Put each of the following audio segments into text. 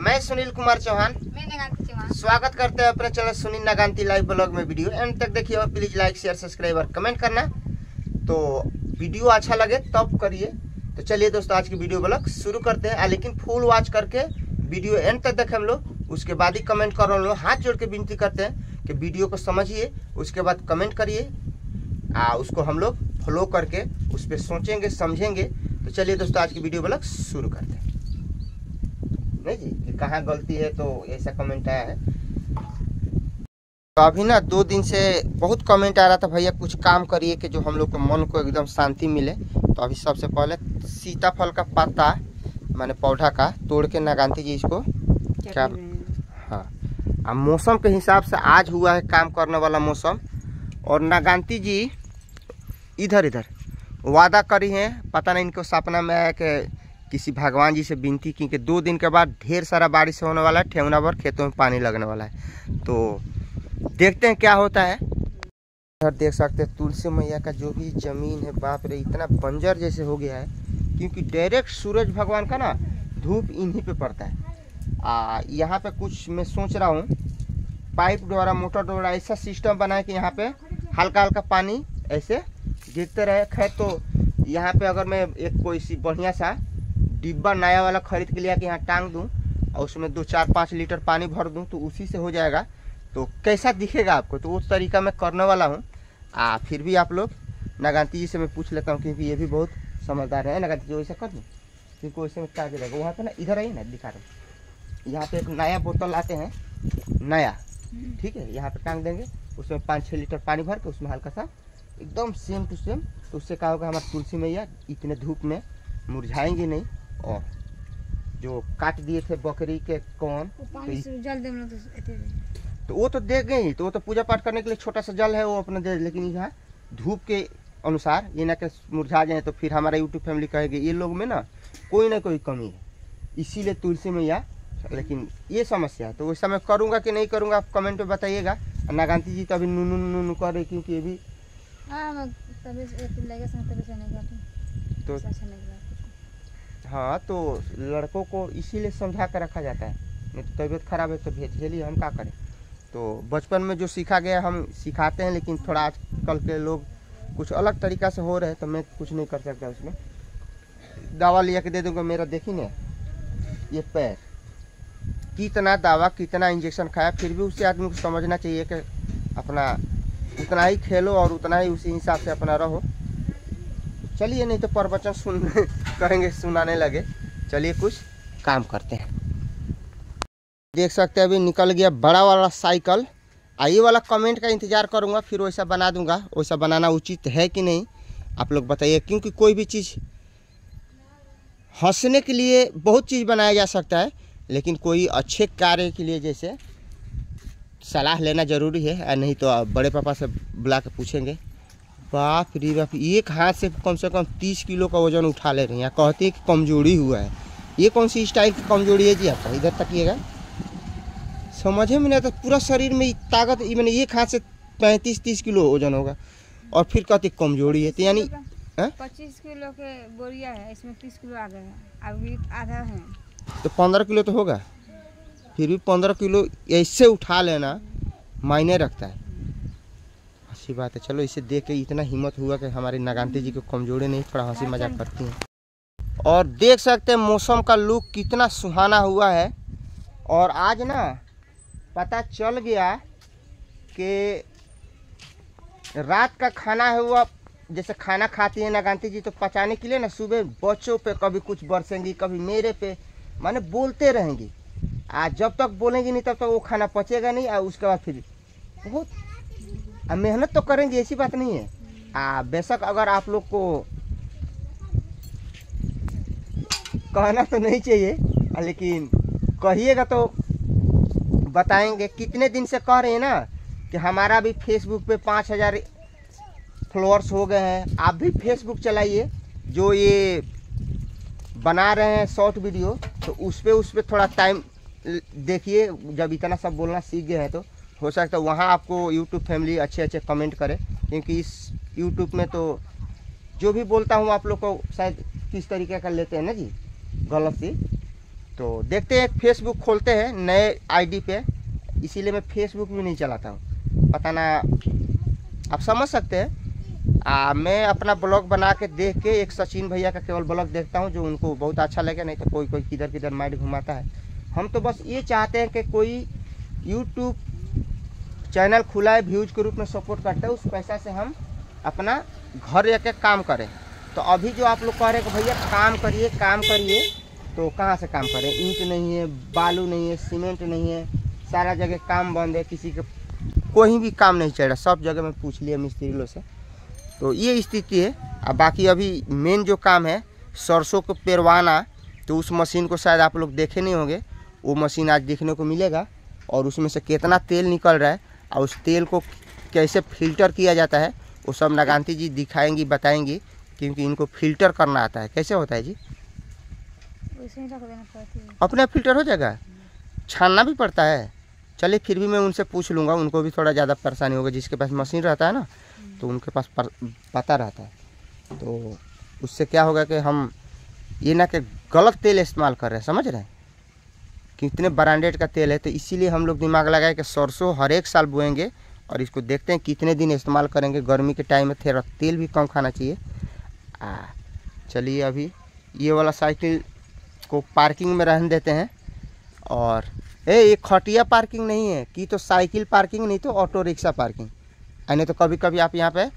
मैं सुनील कुमार चौहान। स्वागत करते हैं अपने channel Sunil Naganti live blog में वीडियो। एंड तक देखिए और प्लीज़ लाइक शेयर सब्सक्राइब और कमेंट करना। तो वीडियो अच्छा लगे तब करिए। तो चलिए दोस्तों आज की वीडियो ब्लॉग शुरू करते हैं। लेकिन फुल वॉच करके वीडियो एंड तक देखें हम लोग। उसके बाद ही कमेंट करो हम लोग। हाथ जोड़ के विनती करते हैं कि वीडियो को समझिए उसके बाद कमेंट करिए। आ उसको हम लोग फॉलो करके उस पर सोचेंगे समझेंगे। तो चलिए दोस्तों आज की वीडियो ब्लॉग शुरू करते हैं। नहीं जी कि कहाँ गलती है तो ऐसा कमेंट आया है। तो अभी ना दो दिन से बहुत कमेंट आ रहा था भैया कुछ काम करिए कि जो हम लोग को मन को एकदम शांति मिले। तो अभी सबसे पहले सीताफल का पत्ता माने पौधा का तोड़ के नागांती जी इसको क्या हाँ। अब मौसम के हिसाब से आज हुआ है काम करने वाला मौसम। और नागांती जी इधर इधर। वादा करी हैं, पता नहीं इनको सपना में आया कि किसी भगवान जी से विनती की कि दो दिन के बाद ढेर सारा बारिश होने वाला है, ठेवना भर खेतों में पानी लगने वाला है। तो देखते हैं क्या होता है। इधर देख सकते हैं, तुलसी मैया का जो भी ज़मीन है, बाप रे, इतना बंजर जैसे हो गया है, क्योंकि डायरेक्ट सूरज भगवान का ना धूप इन्हीं पे पड़ता है। आ, यहाँ पे कुछ मैं सोच रहा हूँ, पाइप द्वारा मोटर द्वारा ऐसा सिस्टम बनाए कि यहाँ पे हल्का हल्का पानी ऐसे गिरते रहे खैर तो यहाँ पे अगर मैं एक कोई सी बढ़िया सा डिब्बा नया वाला खरीद के लिया कि यहाँ टांग दूँ और उसमें दो चार पाँच लीटर पानी भर दूँ तो उसी से हो जाएगा। तो कैसा दिखेगा आपको? तो उस तरीका मैं करने वाला हूँ। आ फिर भी आप लोग नागांती जी से मैं पूछ लेता हूँ क्योंकि ये भी बहुत समझदार है। नागांती जी वैसा कर दूँ? क्योंकि वैसे में क्या गिरेगा वहाँ पे ना इधर आइए ना दिखा रहे हैं। यहाँ पे एक नया बोतल लाते हैं। नया। ठीक है? यहाँ पे टांग देंगे। उसमें पाँच छः लीटर पानी भर के उसमें हल्का सा एकदम सेम टू सेम तो उससे क्या होगा हमारे तुलसी मैया इतने धूप में मुरझाएँगे नहीं और जो काट दिए थे बकरी के कौन मतलब तो तो वो तो दे गए ही तो वो तो पूजा पाठ करने के लिए छोटा सा जल है वो अपना दे लेकिन यहाँ धूप के अनुसार ये ना कि मुरझा जाए तो फिर हमारा यूट्यूब फैमिली कहेगी ये लोग में ना कोई ना कोई कमी है। इसीलिए तुलसी मैया लेकिन ये समस्या है तो वैसा मैं करूँगा कि नहीं करूँगा आप कमेंट में बताइएगा। नागांती जी तो अभी नुनू नुनू कर रही क्योंकि ये भी हाँ तो अच्छा नहीं हाँ तो लड़कों को इसीलिए समझा कर रखा जाता है। नहीं तो तबीयत खराब है तो भेज चलिए हम क्या करें? तो बचपन में जो सीखा गया हम सिखाते हैं लेकिन थोड़ा आजकल के लोग कुछ अलग तरीका से हो रहे हैं तो मैं कुछ नहीं कर सकता उसमें। दवा लिया के दे दूँगा मेरा देखी ना ये पैर। कितना दवा कितना इंजेक्शन खाया फिर भी उससे आदमी को समझना चाहिए कि अपना उतना ही खेलो और उतना ही उसी हिसाब से अपना रहो। चलिए, नहीं तो प्रवचन सुन कहेंगे, सुनाने लगे। चलिए, कुछ काम करते हैं। देख सकते हैं, अभी निकल गया बड़ा वाला साइकिल। आ, ये वाला कमेंट का इंतज़ार करूँगा, फिर वैसा बना दूँगा। वैसा बनाना उचित है कि नहीं, आप लोग बताइए, क्योंकि कोई भी चीज़ हंसने के लिए बहुत चीज़ बनाया जा सकता है, लेकिन कोई अच्छे कार्य के लिए जैसे सलाह लेना ज़रूरी है नहीं तो आप बड़े पापा से बुला के पूछेंगे। बाप रे बाप एक हाथ से कम से कम तीस किलो का वज़न उठा ले रहे हैं। कहते हैं कि कमज़ोरी हुआ है। ये कौन सी स्टाइल की कमज़ोरी है जी आपका इधर तकिएगा। समझे में नहीं आता पूरा शरीर में ताकत मैंने एक हाथ से पैंतीस तीस किलो वज़न होगा। और फिर कहते कमज़ोरी है तो यानी पच्चीस किलो के बोरिया है इसमें तीस किलो आ गए हैं। अभी आधा है। तो पंद्रह किलो तो होगा। फिर भी पंद्रह किलो ऐसे उठा लेना मायने रखता है। अच्छी बात है। चलो इसे देख के इतना हिम्मत हुआ कि हमारी नागांती जी को कमज़ोरी नहीं थोड़ा हँसी मज़ाक करती हैं। और देख सकते हैं मौसम का लुक कितना सुहाना हुआ है। और आज ना पता चल गया कि रात का खाना है वो जैसे खाना खाती है नागांती जी तो पचाने के लिए ना सुबह बच्चों पे कभी कुछ बरसेंगी कभी मेरे पे माने बोलते रहेंगी। आ, जब तक बोलेंगे नहीं, तब तक वो खाना पचेगा नहीं और उसके बाद फिर बहुत मेहनत तो करेंगे, ऐसी बात नहीं है। आ, बेशक अगर आप लोग को कहना तो नहीं चाहिए लेकिन कहिएगा तो बताएँगे। कितने दिन से कह रहे हैं ना कि हमारा भी फेसबुक पे पाँच हज़ार फॉलोअर्स हो गए हैं। आप भी फेसबुक चलाइए, जो ये बना रहे हैं शॉर्ट वीडियो तो उस पर उस पर थोड़ा टाइम देखिए जब इतना सब बोलना सीख गए हैं तो हो सकता है वहाँ आपको यूट्यूब फैमिली अच्छे अच्छे कमेंट करे क्योंकि इस यूट्यूब में तो जो भी बोलता हूँ आप लोग को शायद किस तरीके का लेते हैं ना जी? गलत सी। तो देखते हैं फेसबुक खोलते हैं नए आईडी पे। इसीलिए मैं फेसबुक भी नहीं चलाता हूँ। पता ना आप समझ सकते हैं। आ, मैं अपना ब्लॉग बना के देख के एक सचिन भैया का केवल ब्लॉग देखता हूँ जो उनको बहुत अच्छा लगे नहीं तो कोई कोई किधर किधर माइंड घुमाता है। हम तो बस ये चाहते हैं कि कोई यूट्यूब चैनल खुला है व्यूज़ के रूप में सपोर्ट करता है, उस पैसा से हम अपना घर रह काम करें। तो अभी जो आप लोग कह रहे हैं कि भैया काम करिए काम करिए तो कहाँ से काम करें? ईंट नहीं है, बालू नहीं है सीमेंट नहीं है, सारा जगह काम बंद है, किसी के कोई भी काम नहीं चल रहा, सब जगह में पूछ लिया मिस्त्री लोग से। तो ये स्थिति है। और बाकी अभी मेन जो काम है, सरसों को पेरवाना तो उस मशीन को शायद आप लोग देखे नहीं होंगे। वो मशीन आज देखने को मिलेगा और उसमें से कितना तेल निकल रहा है और उस तेल को कैसे फ़िल्टर किया जाता है वो सब नगांती जी दिखाएँगी बताएँगी क्योंकि इनको फ़िल्टर करना आता है। कैसे होता है जी? अपने आप फ़िल्टर हो जाएगा? छानना भी पड़ता है। चलिए फिर भी मैं उनसे पूछ लूँगा उनको भी थोड़ा ज़्यादा परेशानी होगा। जिसके पास मशीन रहता है ना तो उनके पास पर, पता रहता है। तो उससे क्या होगा कि हम ये ना कि गलत तेल इस्तेमाल कर रहे हैं समझ रहे हैं? कि इतने ब्रांडेड का तेल है तो इसीलिए हम लोग दिमाग लगाए कि सरसों हर एक साल बोएँगे और इसको देखते हैं कितने दिन इस्तेमाल करेंगे। गर्मी के टाइम में थोड़ा तेल भी कम खाना चाहिए। आ, चलिए अभी ये वाला साइकिल को पार्किंग में रहने देते हैं और, ए, ये खटिया पार्किंग नहीं है, कि तो साइकिल पार्किंग नहीं तो ऑटो रिक्शा पार्किंग। यानी तो कभी कभी आप यहाँ पे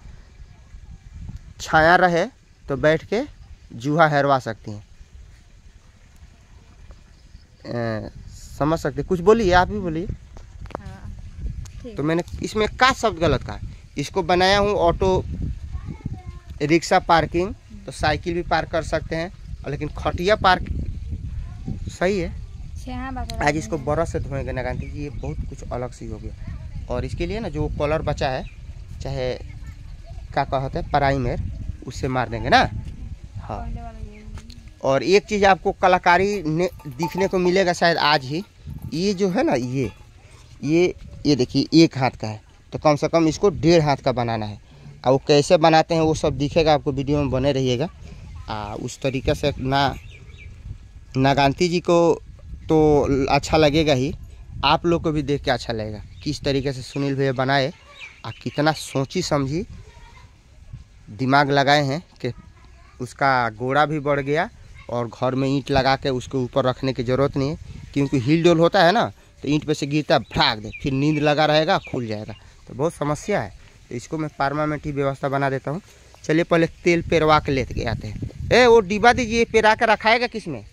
छाया रहे तो बैठ के जूहा हेरवा सकती हैं। समझ सकते। कुछ बोलिए आप भी बोलिए। हाँ तो मैंने इसमें का शब्द गलत कहा? इसको बनाया हूँ ऑटो रिक्शा पार्किंग तो साइकिल भी पार्क कर सकते हैं और लेकिन खटिया पार्क सही है। आज इसको बरस से धोएँगे ना गांधी जी ये बहुत कुछ अलग सी हो गया। और इसके लिए ना जो कलर बचा है चाहे क्या कहते हैं प्राइमर उससे मार देंगे ना? हाँ। और एक चीज़ आपको कलाकारी ने, दिखने को मिलेगा शायद आज ही। ये जो है ना, ये ये ये देखिए, एक हाथ का है। तो कम से कम इसको डेढ़ हाथ का बनाना है। और वो कैसे बनाते हैं, वो सब दिखेगा, आपको वीडियो में बने रहिएगा। आ, उस तरीके से ना, नागांती जी को तो अच्छा लगेगा ही। आप लोग को भी देख के अच्छा लगेगा, किस तरीके से सुनील भैया बनाए। आ कितना सोची समझी, दिमाग लगाए हैं कि उसका गोड़ा भी बढ़ गया और घर में ईंट लगा के उसके ऊपर रखने की ज़रूरत नहीं है। क्योंकि हिल डोल होता है ना तो ईंट पे से गिरता भाग दे, फिर नींद लगा रहेगा, खुल जाएगा। तो बहुत समस्या है। तो इसको मैं पार्मामेंट ही व्यवस्था बना देता हूँ। चलिए पहले तेल पेरवा के लेते आते हैं। ए, वो डिब्बा दीजिए पेरा के रखाएगा किसमें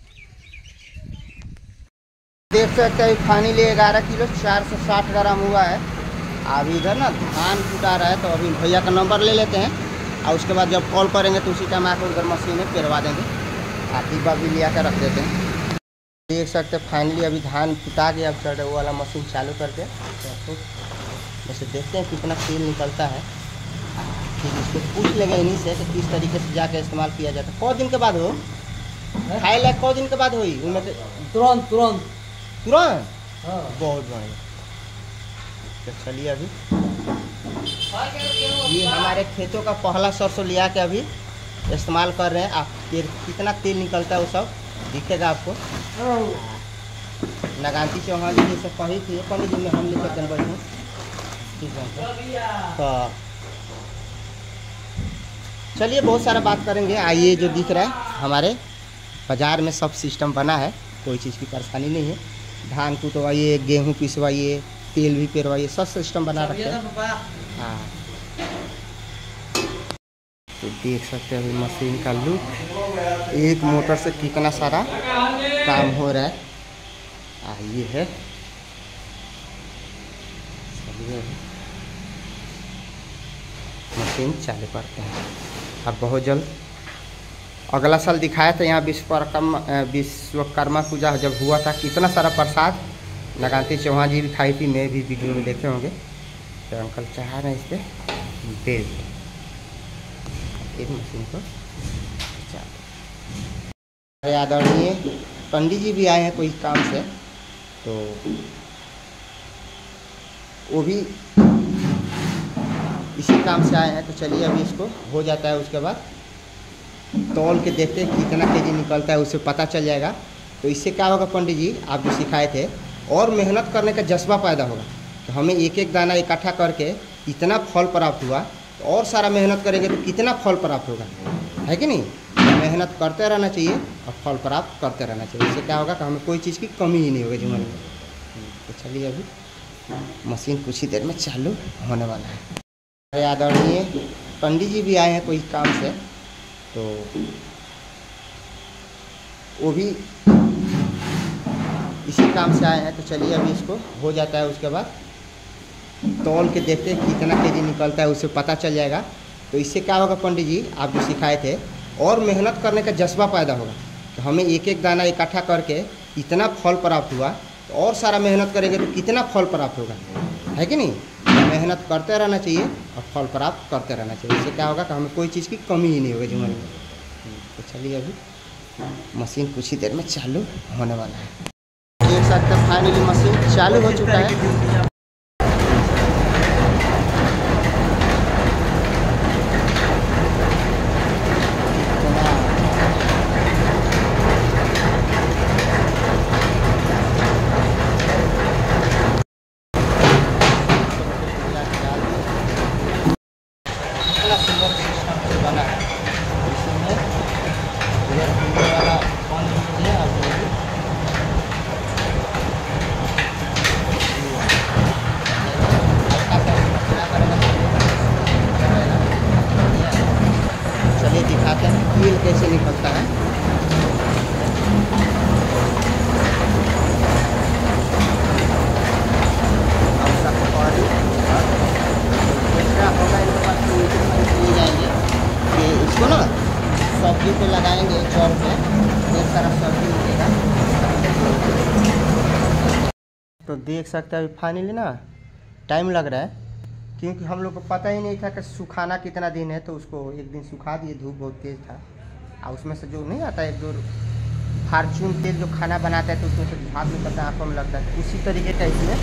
देख सकते हैं लिए ग्यारह किलो, चार सौ साठ ग्राम हुआ है। अभी इधर ना धान कुटा रहा है तो अभी भैया का नंबर ले लेते हैं। और उसके बाद जब कॉल करेंगे तो उसी टाइम आकर उधर मशीन है पेरवा देंगे। और डिब्बा भी लिया कर रख देते हैं। देख सकते हैं फाइनली अभी धान कुटा गया अब चढ़ वो वाला मशीन चालू करके तो वैसे देखते हैं कितना तेल निकलता है। फिर इसको पूछ लेंगे इन्हीं से कि किस तरीके से जाके इस्तेमाल किया जाता है। कौ दिन के बाद हो? खाए लायक कौ दिन के बाद हुई? उनमें से तुरंत तुरंत। तुरंत? हाँ। बहुत बढ़िया। तो चलिए अभी। ये हमारे खेतों का पहला सरसों लिया के अभी इस्तेमाल कर रहे हैं। आप फिर कितना तेल निकलता है वो सब दिखेगा आपको। नगांती चौहान जी जैसे कही थी पंडित जी में हम ले सकते हैं? बैठे ठीक है। तो चलिए बहुत सारा बात करेंगे। आइए जो दिख रहा है हमारे बाज़ार में सब सिस्टम बना है। कोई चीज़ की परेशानी नहीं है। धान कुटवाइए गेहूँ पिसवाइए तेल भी पेरवाइए सब सिस्टम बना रखे हैं। हाँ। तो देख सकते हैं मशीन का लुक। एक मोटर से कितना सारा काम हो रहा है। आ, ये है। मशीन चालू करते हैं। अब बहुत जल्द। अगला साल दिखाया था यहाँ विश्वकर्मा विश्वकर्मा पूजा जब हुआ था, कितना सारा प्रसाद। लगाते चौहान जी भी खाई थी, मैं भी वीडियो में देखे होंगे। तो अंकल चाह रहे हैं इस पर बेल्ट एक मशीन को हमारे आदरणीय, पंडित जी भी आए हैं कोई काम से तो वो भी इसी काम से आए हैं तो चलिए अभी इसको हो जाता है उसके बाद। तोल के देखते हैं कितना के जी निकलता है, उससे पता चल जाएगा। तो इससे क्या होगा पंडित जी, आप जो सिखाए थे, और मेहनत करने का जज्बा पैदा होगा। तो हमें एक एक दाना इकट्ठा करके इतना फल प्राप्त हुआ तो और सारा मेहनत करेंगे तो कितना फल प्राप्त होगा? है कि नहीं? मेहनत करते रहना चाहिए और फल प्राप्त करते रहना चाहिए। इससे क्या होगा कि हमें कोई चीज़ की कमी ही नहीं होगी जीवन में। तो चलिए अभी, मशीन कुछ ही देर में चालू होने वाला है। हमारे आदरणीय, पंडित जी भी आए हैं कोई काम से तो वो भी इसी काम से आए हैं। तो चलिए अभी इसको हो जाता है उसके बाद। तौल के देखते हैं कितना के जी निकलता है, उससे पता चल जाएगा। तो इससे क्या होगा पंडित जी, आप जो सिखाए थे, और मेहनत करने का जज्बा पैदा होगा। तो हमें एक एक दाना इकट्ठा करके इतना फल प्राप्त हुआ तो और सारा मेहनत करेंगे तो कितना फल प्राप्त होगा? है कि नहीं? मेहनत करते रहना चाहिए और फल प्राप्त करते रहना चाहिए। इससे क्या होगा कि हमें कोई चीज़ की कमी ही नहीं होगी जीवन में। तो चलिए अभी, मशीन कुछ ही देर में चालू होने वाला है। एक साथ फाइनली मशीन चालू हो चुका है कितना सुंदर सिस्टम से बना है इसमें इधर पीने वाला पानी है आप लोग चलिए दिखाते हैं कील कैसे निकलता है हम सब पानी दूसरा होगा इनके पास तो मीटर में ले निकलता है? सब्ज़ी पे लगाएँगे सब्ज़ी तो देख सकते हैं अभी फाइनली ना टाइम लग रहा है, क्योंकि हम लोग को पता ही नहीं था कि सुखाना कितना दिन है तो उसको एक दिन सुखा दिए, धूप बहुत तेज़ था। और उसमें से जो नहीं आता है, जो फार्चून तेल जो खाना बनाता है तो उसमें से भाप निकलता है, आँखों में लगता है। तो उसी तरीके का इसमें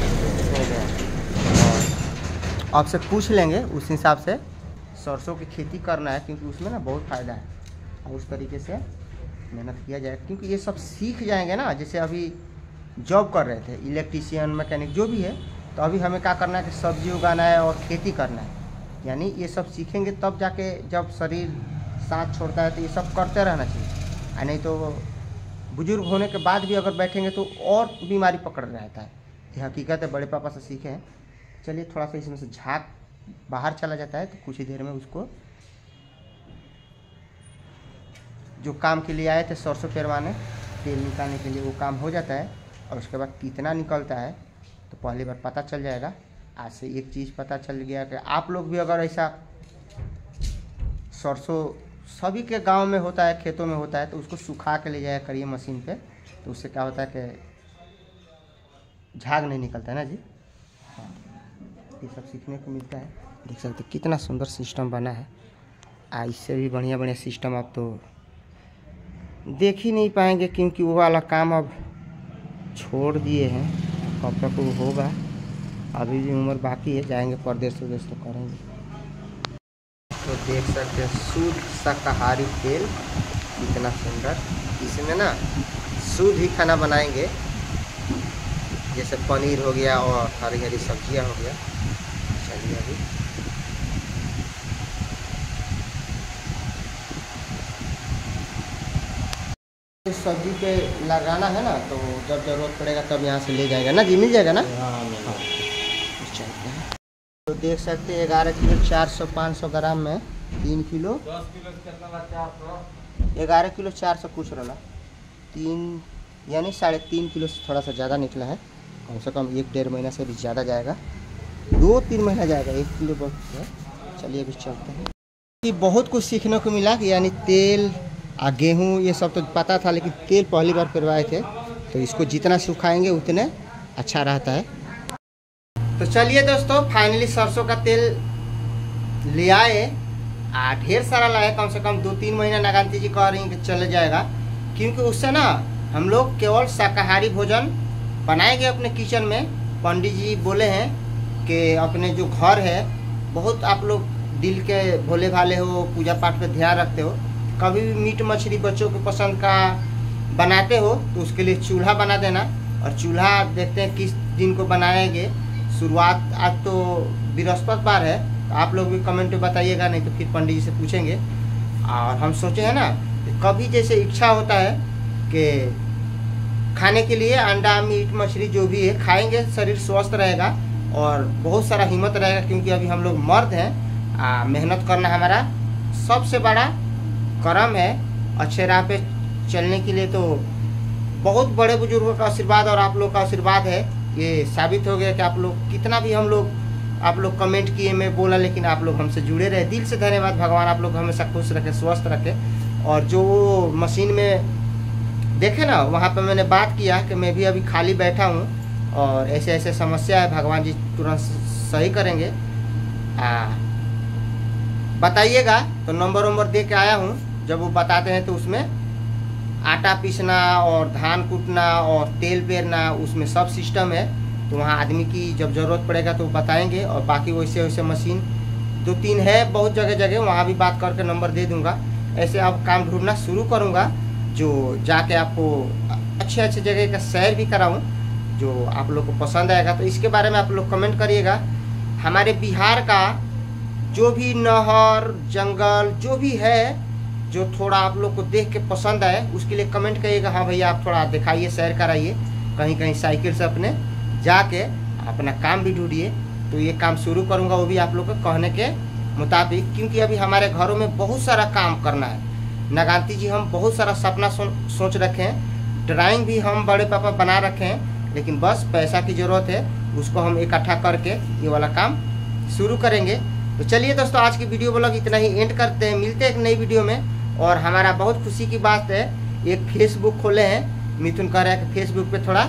हो गया और आपसे पूछ लेंगे, उस हिसाब से सरसों की खेती करना है, क्योंकि उसमें ना बहुत फ़ायदा है। और उस तरीके से मेहनत किया जाए, क्योंकि ये सब सीख जाएँगे ना, जैसे अभी जॉब कर रहे थे, इलेक्ट्रीशियन, मैकेनिक, जो भी है तो अभी हमें क्या करना है कि सब्ज़ी उगाना है और खेती करना है। यानी ये सब सीखेंगे, तब जाके जब शरीर साथ छोड़ता है तो ये सब करते रहना चाहिए। और नहीं तो बुज़ुर्ग होने के बाद भी अगर बैठेंगे तो और बीमारी पकड़ रहता है। ये हकीकत है, बड़े पापा से सीखे हैं। चलिए थोड़ा सा इसमें से झाग बाहर चला जाता है तो कुछ ही देर में उसको जो काम के लिए आए थे सरसों पेरवाने, तेल निकालने के लिए वो काम हो जाता है और उसके बाद कितना निकलता है तो पहली बार पता चल जाएगा। आज से एक चीज़ पता चल गया कि आप लोग भी अगर ऐसा सरसों सभी के गाँव में होता है, खेतों में होता है तो उसको सुखा के ले जाया करिए मशीन पे तो उससे क्या होता है कि झाग नहीं निकलता है ना जी? हाँ ये सब सीखने को मिलता है। देख सकते कितना सुंदर सिस्टम बना है। आ, इससे भी बढ़िया बढ़िया सिस्टम आप तो देख ही नहीं पाएँगे, क्योंकि वो वाला काम अब छोड़ दिए हैं। कब तक वो होगा। अभी भी उम्र बाकी है, जाएँगे परदेश उदेश तो करेंगे। देख सकते हैं शुद्ध शाकाहारी तेल कितना सुंदर। इसमें ना शुद्ध ही खाना बनाएँगे। जैसे पनीर हो गया और हरी हरी सब्ज़ियाँ हो गया। चलिए अभी। सब्ज़ी पे लगाना है ना तो जब ज़रूरत पड़ेगा तब यहाँ से ले जाएगा। ना जी मिल जाएगा ना? हाँ चलते हैं तो देख सकते हैं ग्यारह किलो चार सौ पाँच सौ ग्राम में तीन किलो। ग्यारह किलो चार सौ कुछ रहा तीन यानी साढ़े तीन किलो से थोड़ा सा ज़्यादा निकला है। कम से कम एक डेढ़ महीना से भी ज़्यादा जाएगा। दो तीन महीना जाएगा एक किलो बहुत है चलिए अभी चलते हैं। कि बहुत कुछ सीखने को मिला कि यानी तेल आ गेहूँ ये सब तो पता था लेकिन तेल पहली बार पेरवाए थे। तो इसको जितना सुखाएँगे उतने अच्छा रहता है। तो चलिए दोस्तों फाइनली सरसों का तेल ले आए। आ, ढेर सारा लगा कम से कम दो तीन महीना नागांती जी कह रही कि चले जाएगा। क्योंकि उससे ना, हम लोग केवल शाकाहारी भोजन बनाएँगे अपने किचन में। पंडित जी बोले हैं कि अपने जो घर है, बहुत आप लोग दिल के भोले भाले हो, पूजा पाठ पे ध्यान रखते हो। कभी भी मीट मछली बच्चों के पसंद का बनाते हो तो उसके लिए चूल्हा बना देना। और चूल्हा देखते हैं किस दिन को बनाएँगे। शुरुआत आज तो बृहस्पतिवार है। तो आप लोग भी कमेंट में बताइएगा नहीं तो फिर पंडित जी से पूछेंगे। और हम सोचे हैं ना कभी जैसे इच्छा होता है कि खाने के लिए अंडा मीट मछली जो भी है खाएँगे शरीर स्वस्थ रहेगा और बहुत सारा हिम्मत रहेगा क्योंकि अभी हम लोग मर्द हैं। आ, मेहनत करना हमारा सबसे बड़ा कर्म है। अच्छे राह पे चलने के लिए तो बहुत बड़े बुज़ुर्गों का आशीर्वाद और आप लोग का आशीर्वाद है। ये साबित हो गया कि आप लोग कितना भी हम लोग आप लोग कमेंट किए मैं बोला लेकिन आप लोग हमसे जुड़े रहे। दिल से धन्यवाद भगवान आप लोग हमेशा खुश रखे स्वस्थ रखे। और जो मशीन में देखे ना वहाँ पे मैंने बात किया कि मैं भी अभी खाली बैठा हूँ और ऐसे ऐसे समस्या है भगवान जी तुरंत सही करेंगे। आ, बताइएगा तो नंबर वंबर दे के आया हूँ। जब वो बताते हैं तो उसमें आटा पीसना और धान कूटना और तेल पेरना उसमें सब सिस्टम है। तो वहाँ आदमी की जब ज़रूरत पड़ेगा तो बताएँगे और बाकी वैसे वैसे मशीन दो तीन है बहुत जगह जगह, वहाँ भी बात करके नंबर दे दूँगा। ऐसे अब काम ढूंढना शुरू करूँगा, जो जाके आपको अच्छे अच्छे जगह का सैर भी कराऊँ, जो आप लोग को पसंद आएगा। तो इसके बारे में आप लोग कमेंट करिएगा। हमारे बिहार का जो भी नहर, जंगल, जो भी है, जो थोड़ा आप लोग को देख के पसंद आए, उसके लिए कमेंट करिएगा। हाँ भैया, आप थोड़ा दिखाइए, सैर कराइए कहीं कहीं साइकिल से अपने। जाके अपना काम भी ढूंढिए। तो ये काम शुरू करूँगा वो भी आप लोग को कहने के मुताबिक क्योंकि अभी हमारे घरों में बहुत सारा काम करना है। नगांती जी हम बहुत सारा सपना सो, सोच रखे हैं। ड्राइंग भी हम बड़े पापा बना रखे हैं लेकिन बस पैसा की ज़रूरत है उसको हम इकट्ठा करके ये वाला काम शुरू करेंगे। तो चलिए दोस्तों आज की वीडियो ब्लॉग इतना ही एंड करते हैं। मिलते हैं एक नई वीडियो में। और हमारा बहुत खुशी की बात है एक फेसबुक खोले हैं। मिथुन कह रहे हैं कि फेसबुक पे थोड़ा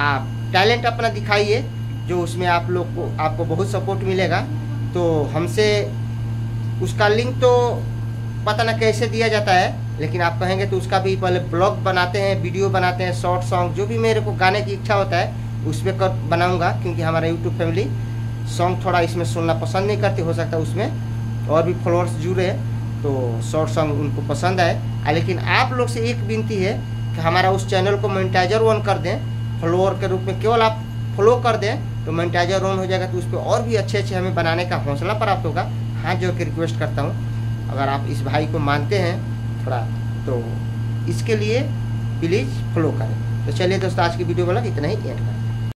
आप टैलेंट अपना दिखाइए, जो उसमें आप लोग को, आपको बहुत सपोर्ट मिलेगा। तो हमसे उसका लिंक तो पता ना कैसे दिया जाता है, लेकिन आप कहेंगे तो उसका भी पहले ब्लॉग बनाते हैं वीडियो बनाते हैं शॉर्ट सॉन्ग जो भी मेरे को गाने की इच्छा होता है उस पर बनाऊँगा, क्योंकि हमारा यूट्यूब फैमिली सॉन्ग थोड़ा इसमें सुनना पसंद नहीं करती, हो सकता उसमें और भी फॉलोअर्स जुड़े तो शॉर्ट सॉन्ग उनको पसंद आए। लेकिन आप लोग से एक विनती है कि हमारा उस चैनल को मोनिटाइजर ऑन कर दें फॉलोअर के रूप में केवल आप फ्लो कर दें तो मोनिटाइजर ऑन हो जाएगा तो उस पर और भी अच्छे अच्छे हमें बनाने का हौसला प्राप्त होगा। हाथ जोड़ के रिक्वेस्ट करता हूँ, अगर आप इस भाई को मानते हैं थोड़ा तो इसके लिए प्लीज़ फॉलो करें। तो चलिए दोस्तों, आज की वीडियो वाला इतना ही एंड करें